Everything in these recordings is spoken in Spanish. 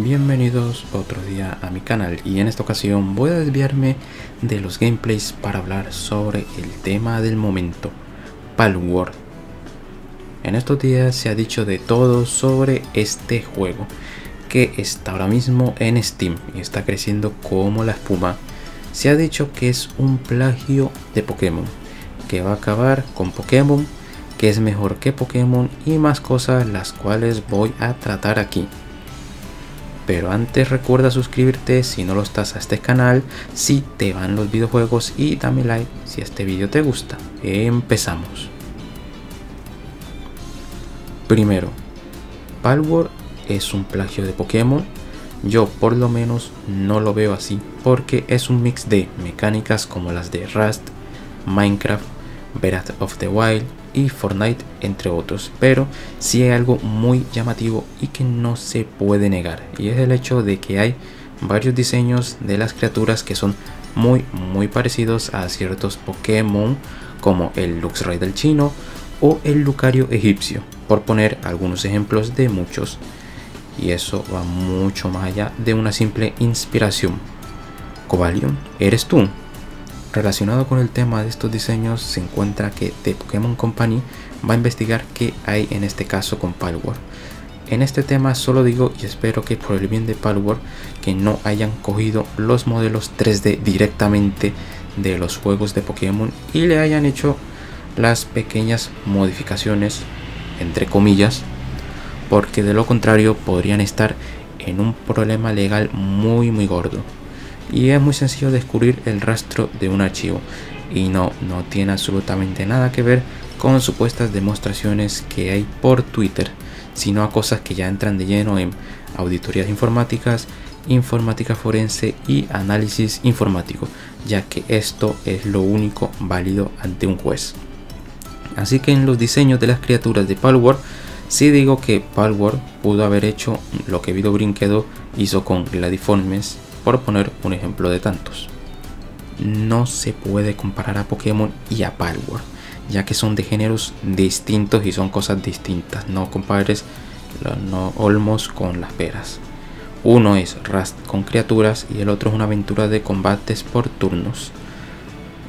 Bienvenidos otro día a mi canal y en esta ocasión voy a desviarme de los gameplays para hablar sobre el tema del momento, Palworld. En estos días se ha dicho de todo sobre este juego que está ahora mismo en Steam y está creciendo como la espuma. Se ha dicho que es un plagio de Pokémon, que va a acabar con Pokémon, que es mejor que Pokémon y más cosas las cuales voy a tratar aquí. Pero antes recuerda suscribirte si no lo estás a este canal, si te van los videojuegos y dame like si este video te gusta. Empezamos. Primero, Palworld es un plagio de Pokémon. Yo por lo menos no lo veo así porque es un mix de mecánicas como las de Rust, Minecraft, Breath of the Wild, y Fortnite entre otros. Pero si hay algo muy llamativo y que no se puede negar y es el hecho de que hay varios diseños de las criaturas que son muy muy parecidos a ciertos Pokémon como el Luxray del chino o el Lucario egipcio por poner algunos ejemplos de muchos. Y eso va mucho más allá de una simple inspiración. Cobalion, ¿eres tú? Relacionado con el tema de estos diseños se encuentra que The Pokémon Company va a investigar qué hay en este caso con Palworld. En este tema solo digo y espero que por el bien de Palworld que no hayan cogido los modelos 3D directamente de los juegos de Pokémon y le hayan hecho las pequeñas modificaciones entre comillas porque de lo contrario podrían estar en un problema legal muy muy gordo y es muy sencillo descubrir el rastro de un archivo y no, no tiene absolutamente nada que ver con supuestas demostraciones que hay por Twitter, sino a cosas que ya entran de lleno en auditorías informáticas, informática forense y análisis informático, ya que esto es lo único válido ante un juez. Así que en los diseños de las criaturas de Palworld, sí digo que Palworld pudo haber hecho lo que Vido Brinquedo hizo con Gladiformes por poner un ejemplo de tantos. No se puede comparar a Pokémon y a Palworld, ya que son de géneros distintos y son cosas distintas. No compares los olmos con las peras. Uno es Rust con criaturas y el otro es una aventura de combates por turnos.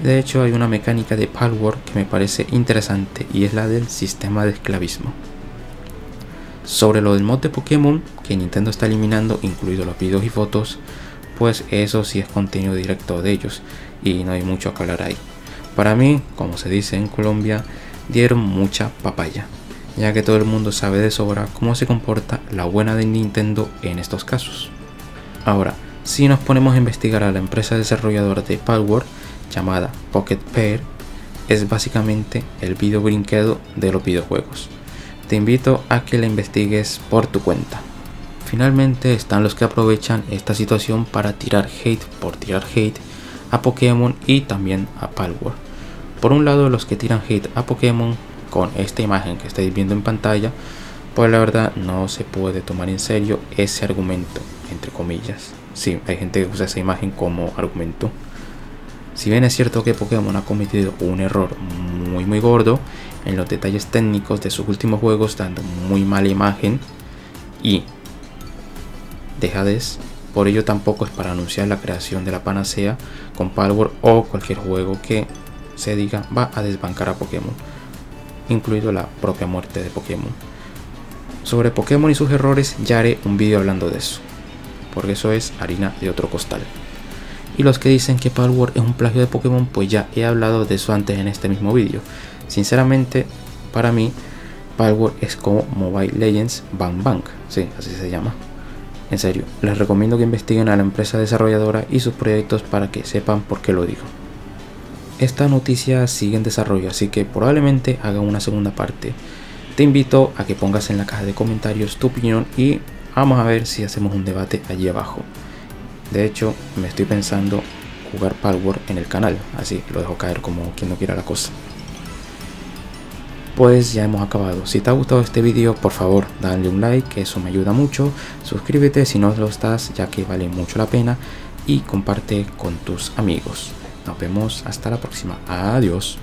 De hecho hay una mecánica de Palworld que me parece interesante y es la del sistema de esclavismo. Sobre lo del mod de Pokémon que Nintendo está eliminando, incluido los videos y fotos, pues eso sí es contenido directo de ellos y no hay mucho que ahí. Para mí, como se dice en Colombia, dieron mucha papaya, ya que todo el mundo sabe de sobra cómo se comporta la buena de Nintendo en estos casos. Ahora, si nos ponemos a investigar a la empresa desarrolladora de Palworld, llamada Pocket Pair, es básicamente el video brinquedo de los videojuegos. Te invito a que la investigues por tu cuenta. Finalmente están los que aprovechan esta situación para tirar hate por tirar hate a Pokémon y también a Palworld. Por un lado los que tiran hate a Pokémon con esta imagen que estáis viendo en pantalla, pues la verdad no se puede tomar en serio ese argumento, entre comillas. Sí, hay gente que usa esa imagen como argumento. Si bien es cierto que Pokémon ha cometido un error muy muy gordo en los detalles técnicos de sus últimos juegos dando muy mala imagen y dejadez. Por ello tampoco es para anunciar la creación de la panacea con Palworld o cualquier juego que se diga va a desbancar a Pokémon, incluido la propia muerte de Pokémon. Sobre Pokémon y sus errores ya haré un vídeo hablando de eso, porque eso es harina de otro costal. Y los que dicen que Palworld es un plagio de Pokémon, pues ya he hablado de eso antes en este mismo vídeo. Sinceramente, para mí, Palworld es como Mobile Legends Bang Bang, sí, así se llama. En serio, les recomiendo que investiguen a la empresa desarrolladora y sus proyectos para que sepan por qué lo digo. Esta noticia sigue en desarrollo, así que probablemente haga una segunda parte. Te invito a que pongas en la caja de comentarios tu opinión y vamos a ver si hacemos un debate allí abajo. De hecho, me estoy pensando jugar Palworld en el canal, así lo dejo caer como quien no quiera la cosa pues ya hemos acabado. Si te ha gustado este vídeo, por favor, dale un like, eso me ayuda mucho. Suscríbete si no lo estás, ya que vale mucho la pena. Y comparte con tus amigos. Nos vemos hasta la próxima. Adiós.